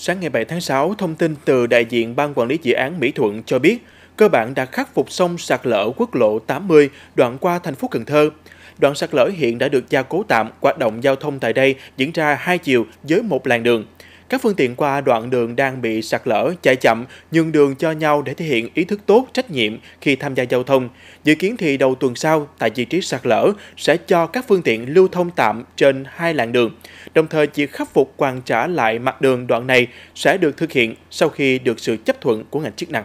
Sáng ngày 7 tháng 6, thông tin từ đại diện Ban Quản lý Dự án Mỹ Thuận cho biết, cơ bản đã khắc phục xong sạt lở quốc lộ 80 đoạn qua thành phố Cần Thơ. Đoạn sạt lở hiện đã được gia cố tạm, hoạt động giao thông tại đây diễn ra hai chiều với một làn đường. Các phương tiện qua đoạn đường đang bị sạt lở, chạy chậm, nhường đường cho nhau để thể hiện ý thức tốt, trách nhiệm khi tham gia giao thông. Dự kiến thì đầu tuần sau, tại vị trí sạt lở, sẽ cho các phương tiện lưu thông tạm trên hai làn đường. Đồng thời, việc khắc phục hoàn trả lại mặt đường đoạn này sẽ được thực hiện sau khi được sự chấp thuận của ngành chức năng.